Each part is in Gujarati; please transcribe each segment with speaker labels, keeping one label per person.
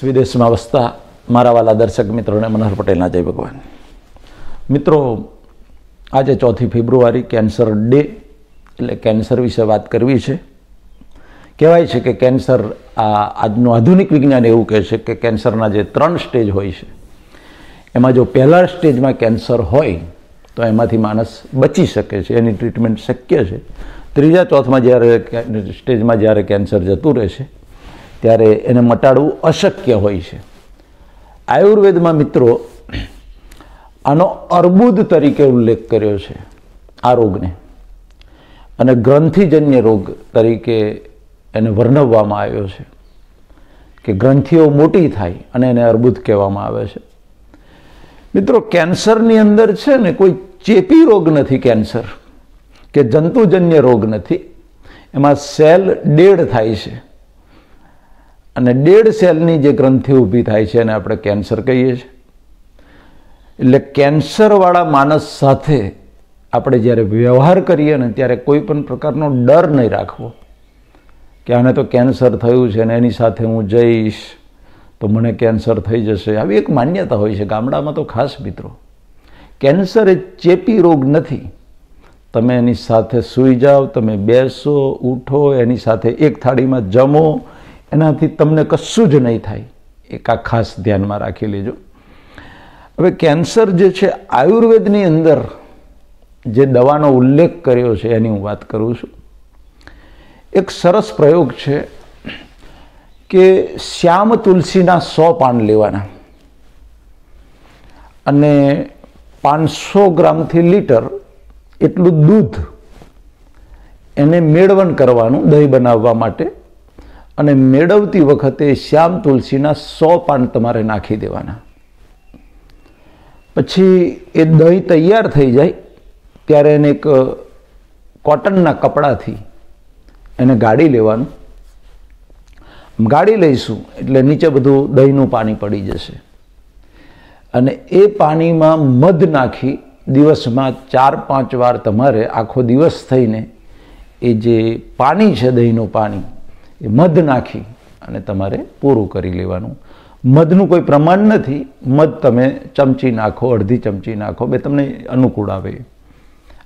Speaker 1: વિદેશમાં વસતા મારા વાલા દર્શક મિત્રોને મનોહર પટેલના જય ભગવાન. મિત્રો, આજે ચોથી ફેબ્રુઆરી કેન્સર ડે, એટલે કેન્સર વિશે વાત કરવી છે. કહેવાય છે કે કેન્સર આ આજનું આધુનિક વિજ્ઞાન એવું કહે છે કે કેન્સરના જે ત્રણ સ્ટેજ હોય છે. એમાં જો પહેલા સ્ટેજમાં કેન્સર હોય, તો એમાંથી માણસ બચી શકે છે, એની ટ્રીટમેન્ટ શક્ય છે. ત્રીજા ચોથમાં જ્યારે સ્ટેજમાં જ્યારે કેન્સર જતું રહેશે ત્યારે એને મટાડવું અશક્ય હોય છે. આયુર્વેદમાં મિત્રો, આનો અર્બુદ તરીકે ઉલ્લેખ કર્યો છે આ રોગને. અને ગ્રંથિજન્ય રોગ તરીકે એને વર્ણવવામાં આવ્યો છે કે ગ્રંથિઓ મોટી થાય અને એને અર્બુદ કહેવામાં આવે છે. મિત્રો, કેન્સરની અંદર છે ને કોઈ ચેપી રોગ નથી કેન્સર, કે જંતુજન્ય રોગ નથી. એમાં સેલ ડેડ થાય છે. અને ડેડ સેલની જે ગ્રંથિ ઊભી થાય છે એને આપણે કેન્સર કહીએ છીએ. એટલે કેન્સરવાળા માણસ સાથે આપણે જ્યારે વ્યવહાર કરીએ ને ત્યારે કોઈ પણ પ્રકારનો ડર નહીં રાખવો કે આને તો કેન્સર થયું છે ને એની સાથે હું જઈશ તો મને કેન્સર થઈ જશે. આવી એક માન્યતા હોય છે ગામડામાં તો ખાસ મિત્રો. કેન્સર એ ચેપી રોગ નથી. તમે એની સાથે સૂઈ જાઓ, તમે બેસો, ઉઠો, એની સાથે એક થાળીમાં જમો એનાથી તમને કશું જ નહીં થાય. એક આ ખાસ ધ્યાનમાં રાખી લેજો. હવે કેન્સર જે છે, આયુર્વેદની અંદર જે દવાનો ઉલ્લેખ કર્યો છે, એની હું વાત કરું છું. એક સરસ પ્રયોગ છે કે શ્યામ તુલસીના સો પાન લેવાના. અને પાંચસો ગ્રામથી લીટર એટલું દૂધ એને મેળવણ કરવાનું દહીં બનાવવા માટે અને મેળવતી વખતે શ્યામ તુલસીના સો પાન તમારે નાખી દેવાના. પછી એ દહીં તૈયાર થઈ જાય, ત્યારે એને એક કોટનના કપડાથી એને ગાળી લેવાનું. ગાળી લઈશું, એટલે નીચે બધું દહીંનું પાણી પડી જશે. અને એ પાણીમાં મધ નાખી દિવસમાં ચાર પાંચ વાર તમારે આખો દિવસ થઈને એ જે પાણી છે દહીંનું પાણી એ મધ નાખી અને તમારે પૂરું કરી લેવાનું. મધનું કોઈ પ્રમાણ નથી. મધ તમે ચમચી નાખો, અડધી ચમચી નાખો, બે તમને અનુકૂળ આવે.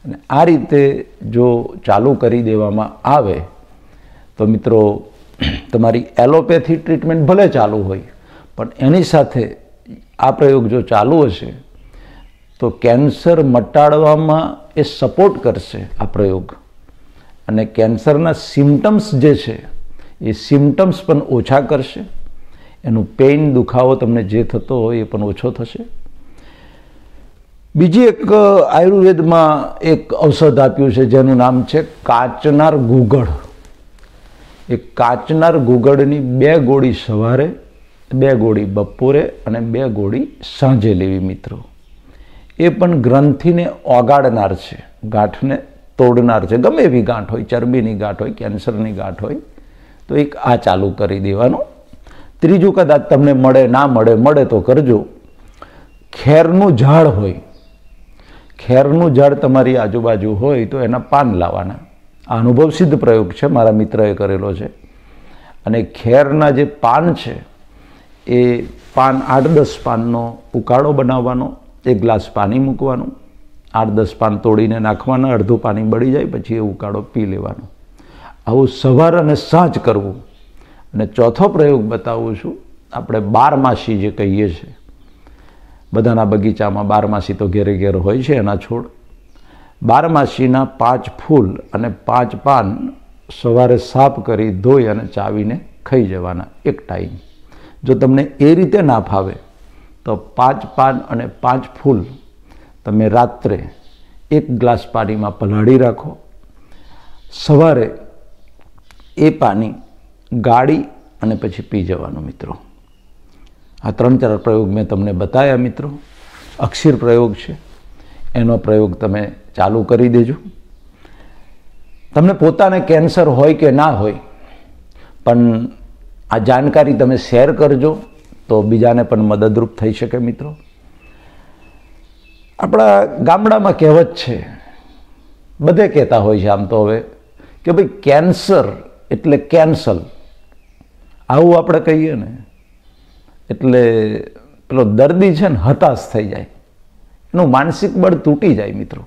Speaker 1: અને આ રીતે જો ચાલુ કરી દેવામાં આવે, તો મિત્રો, તમારી એલોપેથી ટ્રીટમેન્ટ ભલે ચાલુ હોય, પણ એની સાથે આ પ્રયોગ જો ચાલુ હશે, તો કેન્સર મટાડવામાં એ સપોર્ટ કરશે આ પ્રયોગ. અને કેન્સરના સિમ્ટમ્સ જે છે એ સિમ્ટમ્સ પણ ઓછા કરશે. એનું પેઇન દુખાવો તમને જે થતો હોય એ પણ ઓછો થશે. બીજી એક આયુર્વેદમાં એક ઔષધ આપ્યું છે, જેનું નામ છે કાચનાર ગુગળ. એ કાચનાર ગુગળની બે ગોળી સવારે, બે ગોળી બપોરે અને બે ગોળી સાંજે લેવી મિત્રો. એ પણ ગ્રંથિને ઓગાડનાર છે, ગાંઠને તોડનાર છે. ગમે એવી ગાંઠ હોય, ચરબીની ગાંઠ હોય, કેન્સરની ગાંઠ હોય તો એક આ ચાલુ કરી દેવાનું. ત્રીજું કદાચ તમને મળે, ના મળે મળે તો કરજો. ખેરનું ઝાડ હોય, ખેરનું ઝાડ તમારી આજુબાજુ હોય તો એના પાન લાવવાના. આ અનુભવ સિદ્ધ પ્રયોગ છે, મારા મિત્રએ કરેલો છે. અને ખેરના જે પાન છે, એ પાન આઠ દસ પાનનો ઉકાળો બનાવવાનો, એક ગ્લાસ પાણી મૂકવાનું. આઠ દસ પાન તોડીને નાખવાના, અડધું પાણી બળી જાય, પછી એ ઉકાળો પી લેવાનો. આવું સવાર અને સાંજ કરવું. અને ચોથો પ્રયોગ બતાવું છું, આપણે બારમાસી જે કહીએ છીએ. બધાના બગીચામાં બારમાસી તો ઘેરે ઘેર હોય છે એના છોડ. બારમાસીના પાંચ ફૂલ અને પાંચ પાન સવારે સાફ કરી ધોઈ અને ચાવીને ખાઈ જવાના, એક ટાઈમ. જો તમને એ રીતે ના ફાવે, તો પાંચ પાન અને પાંચ ફૂલ તમે રાત્રે એક ગ્લાસ પાણીમાં પલાળી રાખો. સવારે એ પાણી ગાળી અને પછી પી જવાનું મિત્રો. આ ત્રણ ચાર પ્રયોગ મેં તમને બતાવ્યા મિત્રો. અક્ષીર પ્રયોગ છે. એનો પ્રયોગ તમે ચાલુ કરી દેજો. તમને પોતાને કેન્સર હોય કે ના હોય, પણ આ જાણકારી તમે શેર કરજો તો બીજાને પણ મદદરૂપ થઈ શકે મિત્રો. આપણા ગામડામાં કહેવત છે, બધે કહેતા હોય છે આમ તો હવે, કે ભાઈ કેન્સર એટલે કેન્સલ. આવું આપણે કહીએ ને, એટલે પેલો દર્દી છે ને હતાશ થઈ જાય. એનું માનસિક બળ તૂટી જાય મિત્રો.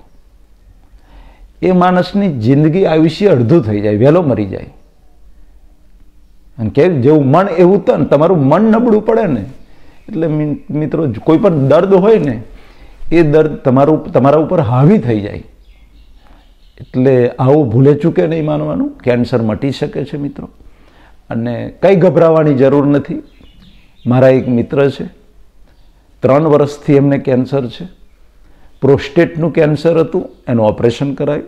Speaker 1: એ માણસની જિંદગી આયુષ્ય અડધું થઈ જાય, વહેલો મરી જાય. અને કે જેવું મન એવું તો ને તમારું મન નબળું પડે ને, એટલે મિત્રો, કોઈ પણ દર્દ હોય ને, એ દર્દ તમારું, તમારા ઉપર હાવી થઈ જાય. એટલે આવું ભૂલે ચૂકે નહીં માનવાનું. કેન્સર મટી શકે છે મિત્રો. અને કંઈ ગભરાવાની જરૂર નથી. મારા એક મિત્ર છે. ત્રણ વર્ષથી એમને કેન્સર છે. પ્રોસ્ટેટનું કેન્સર હતું. એનું ઓપરેશન કરાયું.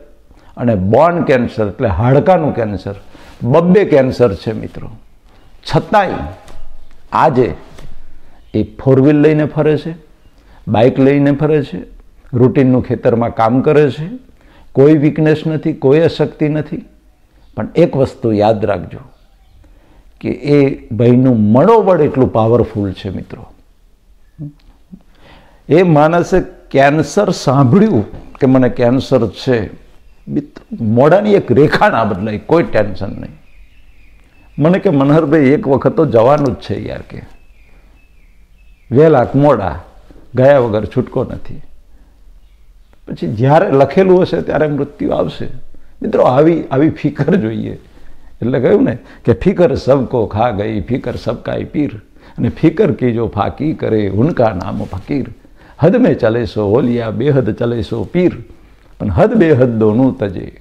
Speaker 1: અને બોન કેન્સર, એટલે હાડકાનું કેન્સર, બબ્બે કેન્સર છે મિત્રો. છતાંય આજે એ ફોર વ્હીલ લઈને ફરે છે. બાઇક લઈને ફરે છે. રૂટીનનું ખેતરમાં કામ કરે છે. કોઈ વીકનેસ નથી, કોઈ અશક્તિ નથી. પણ એક વસ્તુ યાદ રાખજો કે એ ભાઈનું મનોબળ એટલું પાવરફુલ છે મિત્રો. એ માણસે કેન્સર સાંભળ્યું કે મને કેન્સર છે મોઢાની એક રેખા ના બદલાય, કોઈ ટેન્શન નહીં. મને કે, મનહરભાઈ, એક વખત તો જવાનું જ છે યાર કે. વહેલા મોડા ગયા વગર છૂટકો નથી. પછી જ્યારે લખેલું હશે ત્યારે મૃત્યુ આવશે. મિત્રો, આવી આવી ફિકર જોઈએ. એટલે કહ્યું ને કે ફિકર સબકો ખા ગઈ, ફિકર સબકાય પીર. અને ફિકર કીજો ફાકી કરે ઉનકા નામ ફકીર. હદ મેં ચલે સો હોલિયા, બેહદ ચલે સો પીર. પણ હદ બેહદ દોનું તજે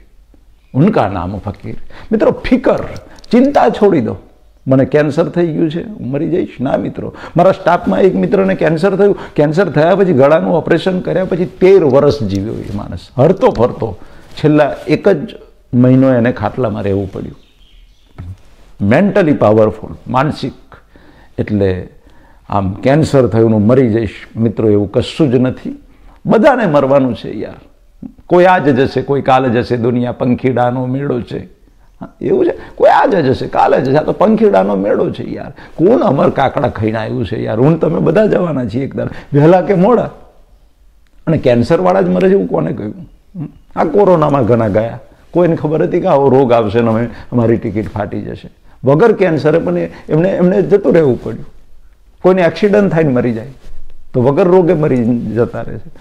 Speaker 1: ઉનકા નામ ફકીર. મિત્રો, ફિકર ચિંતા છોડી દો. મને કેન્સર થઈ ગયું છે, હું મરી જઈશ? ના મિત્રો. મારા સ્ટાફમાં એક મિત્રને કેન્સર થયું. કેન્સર થયા પછી ગળાનું ઓપરેશન કર્યા પછી તેર વર્ષ જીવ્યો એ માણસ. હરતો ફરતો. છેલ્લા એક જ મહિનો એને ખાટલામાં રહેવું પડ્યું. મેન્ટલી પાવરફુલ માનસિક. એટલે આમ કેન્સર થયું હું મરી જઈશ. મિત્રો, એવું કશું જ નથી. બધાને મરવાનું છે યાર. કોઈ આજ જશે, કોઈ કાલે જશે, દુનિયા પંખીડાનો મેળો છે. એવું છે? કોઈ આજે જશે, કાલે જશે. આ તો પંખીડાનો મેળો છે યાર. કોણ અમર કાકડા ખાઈને આવ્યું છે યાર? હું તમે બધા જવાના છીએ એકદમ વહેલા કે મોડા? અને કેન્સરવાળા જ મરે છે એવું કોને કહ્યું આ કોરોનામાં ઘણા ગયા. કોઈને ખબર હતી કે આવો રોગ આવશે ને અમે અમારી ટિકિટ ફાટી જશે. વગર કેન્સરે પણ એમને એમને જતું રહેવું પડ્યું. કોઈને એક્સિડન્ટ થઈને મરી જાય. તો વગર રોગે મરી જતા રહે છે.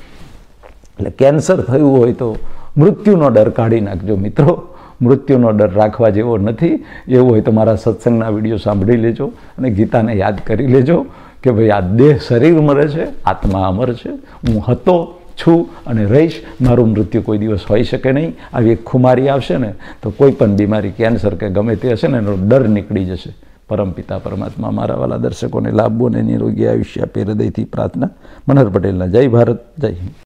Speaker 1: એટલે કેન્સર થયું હોય તો મૃત્યુનો ડર કાઢી નાખજો મિત્રો. મૃત્યુનો ડર રાખવા જેવો નથી. એવું હોય તો મારા સત્સંગના વીડિયો સાંભળી લેજો અને ગીતાને યાદ કરી લેજો કે ભાઈ આ દેહ શરીર મરે છે, આત્મા અમર છે. હું હતો, છું અને રહીશ. મારું મૃત્યુ કોઈ દિવસ હોઈ શકે નહીં. આવી એક ખુમારી આવશે ને, તો કોઈ પણ બીમારી, કેન્સર કે ગમે તે હશે ને, એનો ડર નીકળી જશે. પરમપિતા પરમાત્મા મારા વાલા દર્શકોને લાભો અને નિરોગી આયુષ્ય આપે હૃદયથી પ્રાર્થના. મનહર પટેલના જય ભારત, જય હિન્દ.